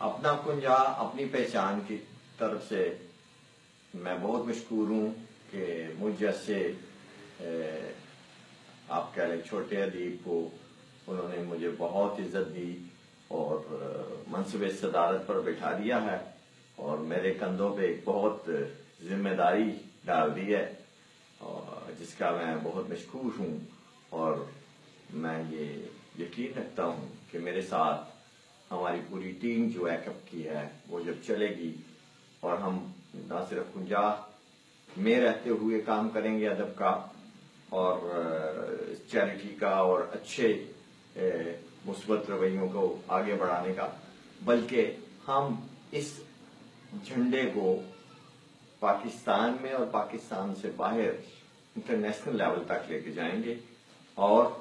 अपना कुंजा, अपनी पहचान की तरफ़ से मैं बहुत मशहूर हूँ कि मुझ जैसे आप कह लें छोटे अदीब को उन्होंने मुझे बहुत इज़्ज़त दी और मनसूब सदारत पर बैठा दिया है और मेरे कंधों पे एक बहुत ज़िम्मेदारी डाल दी है और जिसका मैं बहुत मशहूर हूँ और मैं ये यकीन रखता हूँ कि मेरे साथ हमारी पूरी टीम जो एकअप की है, वो जब चलेगी और हम न सिर्फ़ कुंजा में रहते हुए काम करेंगे अदब का और चैरिटी का और अच्छे मुस्बत रवैयों को आगे बढ़ाने का, बल्कि हम इस झंडे को पाकिस्तान में और पाकिस्तान से बाहर इंटरनेशनल लेवल तक लेके जाएँगे और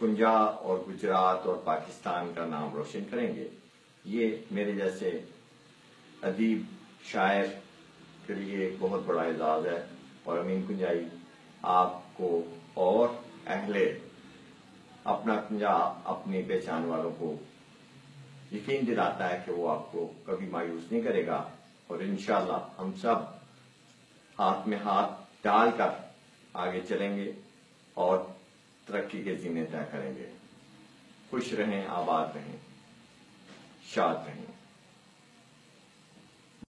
पंजाब और गुजरात और पाकिस्तान का नाम रोशन करेंगे। ये मेरे जैसे अदीब शायर के लिए एक बहुत बड़ा एजाज है और अमीन कुंजाई, आपको और अहले अपना पंजाब अपनी पहचान वालों को यकीन दिलाता है कि वो आपको कभी मायूस नहीं करेगा और इनशाला हम सब हाथ में हाथ डालकर आगे चलेंगे और तरक्की के जीने तय करेंगे। खुश रहें आबाद रहें शाद रहें।